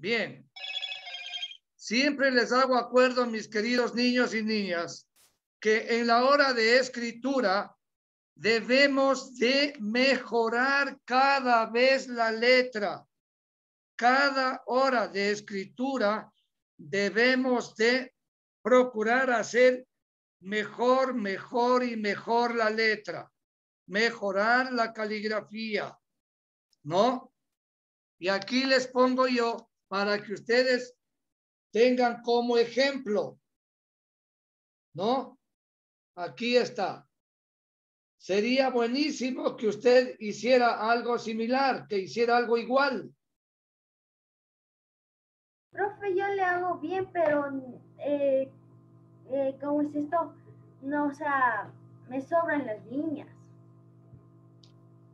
Bien. Siempre les hago acuerdo, mis queridos niños y niñas, que en la hora de escritura debemos de mejorar cada vez la letra. Cada hora de escritura debemos de procurar hacer mejor, mejor y mejor la letra. Mejorar la caligrafía. ¿No? Y aquí les pongo yo para que ustedes tengan como ejemplo. ¿No? Aquí está. Sería buenísimo que usted hiciera algo similar, que hiciera algo igual. Profe, yo le hago bien, pero eh, eh, ¿cómo es esto? No, o sea, me sobran las líneas.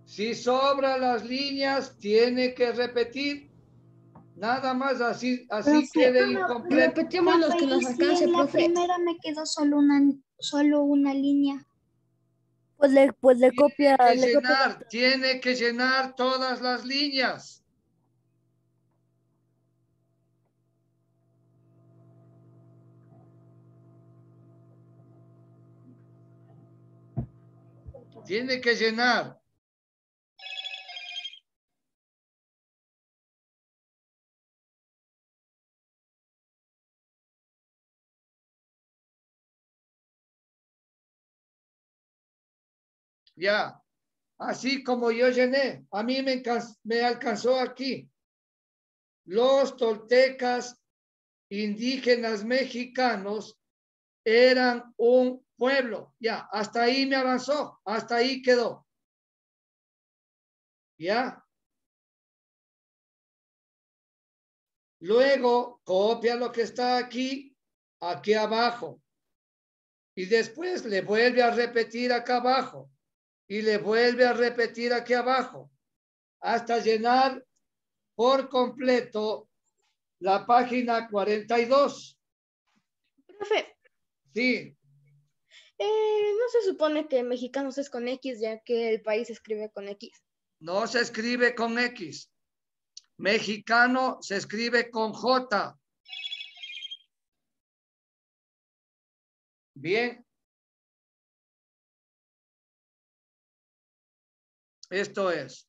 Si sobra las líneas, tiene que repetir. Nada más así, así quede incompleto. Repetimos los que nos Sí, alcance, en la profe. primera me quedó solo una, solo una línea. Pues le, pues le copia, que le copia llenar, tiene que llenar todas las líneas. Tiene que llenar. Ya. Así como yo llené, a mí me, me alcanzó aquí. Los toltecas indígenas mexicanos eran un pueblo. Ya, hasta ahí me avanzó, hasta ahí quedó. Ya. Luego copia lo que está aquí, aquí abajo. Y después le vuelve a repetir acá abajo y le vuelve a repetir aquí abajo hasta llenar por completo la página 42. Profe, Sí, eh, no se supone que mexicanos es con X, ya que el país se escribe con X. no se escribe con X. Mexicano se escribe con J. Bien. Esto es.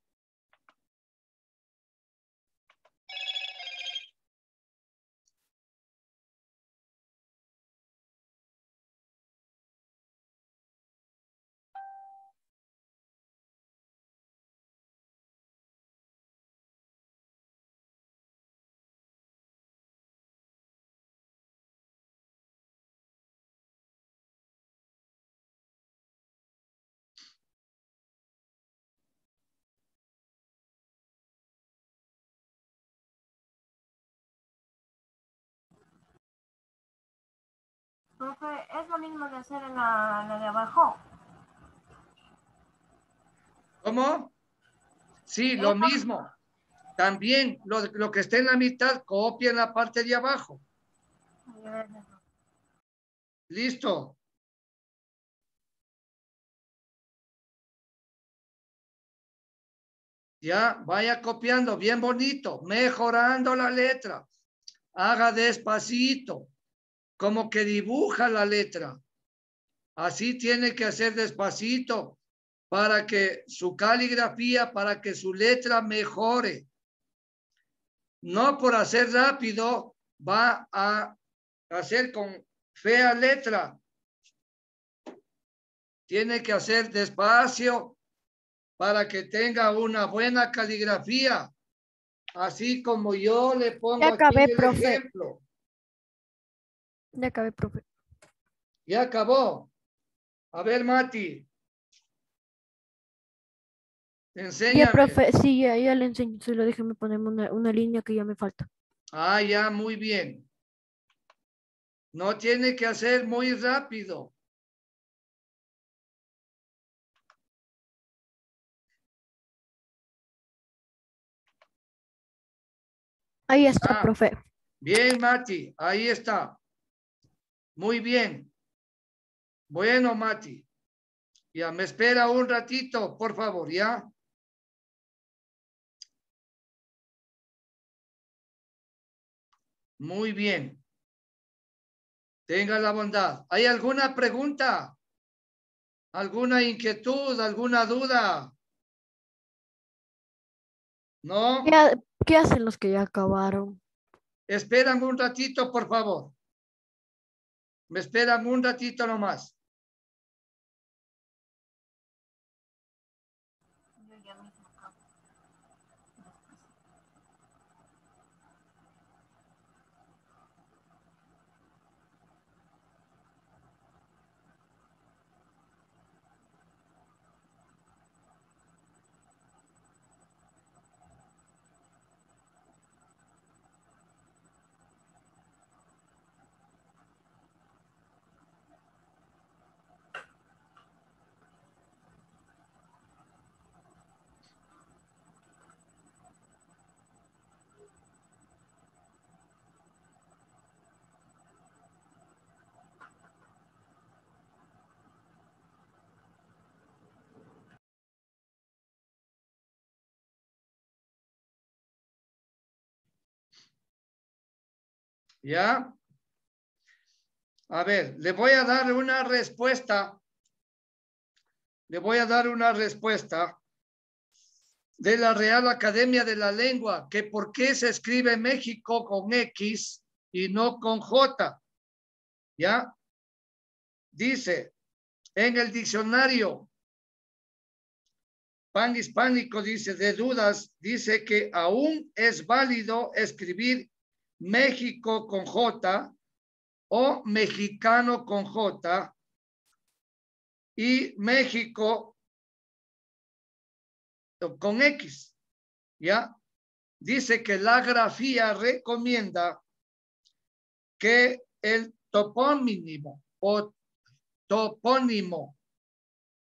Profe, es lo mismo de hacer en la, la de abajo. ¿Cómo? Sí, lo mismo. También lo, lo que esté en la mitad, copia en la parte de abajo. Listo. Ya, vaya copiando, bien bonito, mejorando la letra. Haga despacito, como que dibuja la letra. Así tiene que hacer despacito para que su caligrafía, para que su letra mejore. No por hacer rápido va a hacer con fea letra. Tiene que hacer despacio para que tenga una buena caligrafía. Así como yo le pongo Ya aquí acabé, el profe. ejemplo. Ya acabé, profe. Ya acabó. A ver, Mati. Enséñame. Ya, profe, sí, ya, ya le enseño. Solo déjeme ponerme una, una línea que ya me falta. Ah, ya, muy bien. No tiene que hacer muy rápido. Ahí está, Ah. profe. Bien, Mati, ahí está. Muy bien. Bueno, Mati. Ya, me espera un ratito, por favor, ¿ya? Muy bien. Tenga la bondad. ¿Hay alguna pregunta? ¿Alguna inquietud? ¿Alguna duda? ¿No? ¿Qué, ha- qué hacen los que ya acabaron? Esperan un ratito, por favor. Me esperan un ratito nomás. A ver, le voy a dar una respuesta. Le voy a dar una respuesta de la Real Academia de la Lengua, que por qué se escribe México con X y no con J. ¿Ya? Dice en el diccionario pan hispánico, dice de dudas, dice que aún es válido escribir México con J o mexicano con J y México con X, ¿ya? Dice que la grafía recomienda que el topónimo o topónimo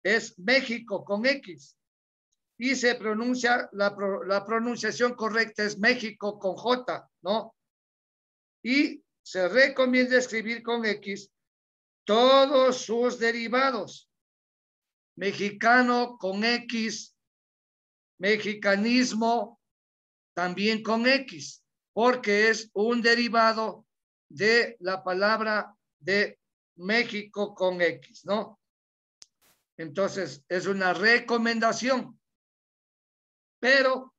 es México con X y se pronuncia, la, la pronunciación correcta es México con J, ¿no? Y se recomienda escribir con X todos sus derivados. Mexicano con X, mexicanismo también con X, porque es un derivado de la palabra de México con X, ¿no? Entonces, es una recomendación. Pero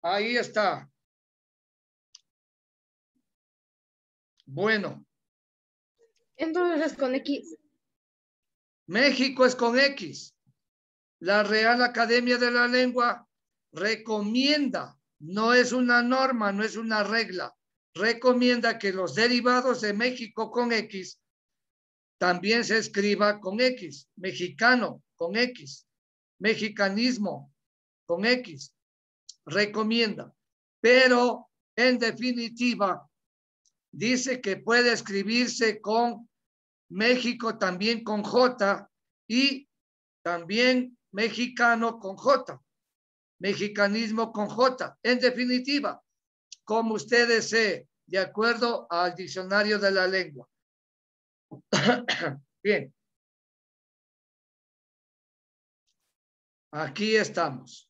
ahí está. Bueno, Entonces con X. México es con X. La Real Academia de la Lengua recomienda, no es una norma, no es una regla, recomienda que los derivados de México con X también se escriba con X, mexicano con X, mexicanismo con X, recomienda. Pero en definitiva, dice que puede escribirse con México también con J y también mexicano con J, mexicanismo con J. En definitiva, como usted desee, de acuerdo al diccionario de la lengua. Bien. Aquí estamos.